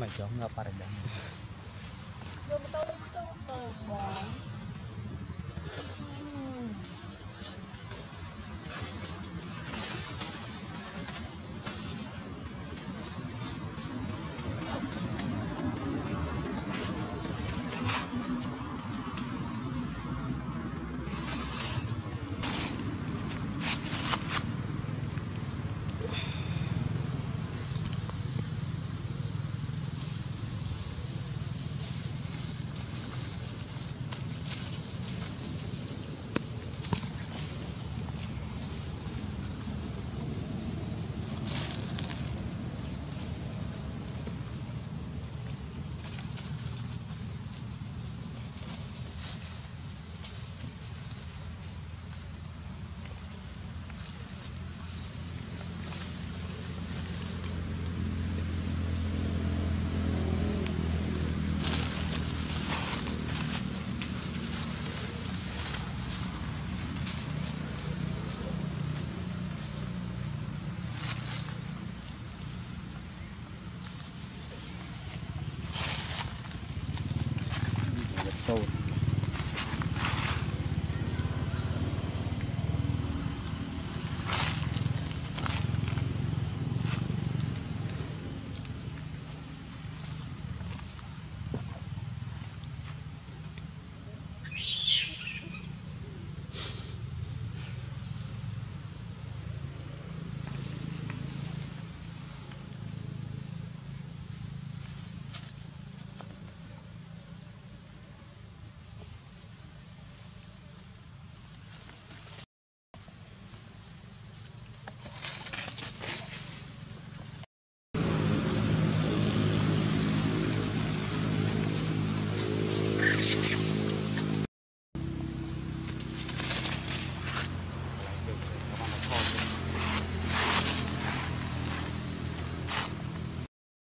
Nga paredang. Gabataw-taw ka ba? Saur.